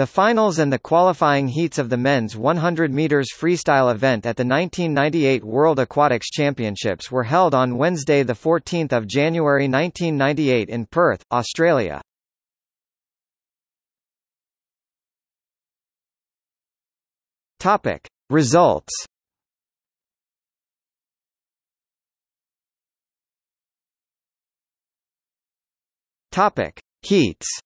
The finals and the qualifying heats of the men's 100 meters freestyle event at the 1998 World Aquatics Championships were held on Wednesday the 14th of January 1998 in Perth, Australia. Topic: Results. Topic: Heats.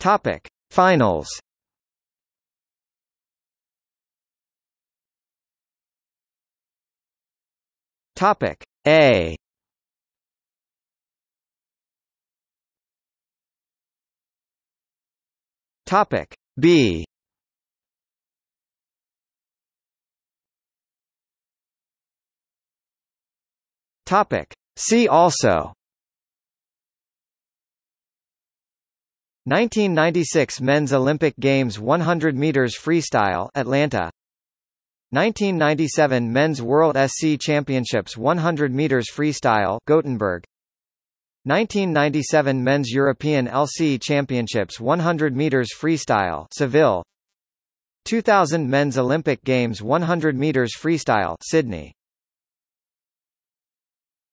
Topic: Finals. Topic A. Topic B. Topic See also 1996 Men's Olympic Games 100 meters freestyle Atlanta. 1997 Men's World SC Championships 100 meters freestyle Gothenburg. 1997 Men's European LC Championships 100 meters freestyle Seville. 2000 Men's Olympic Games 100 meters freestyle Sydney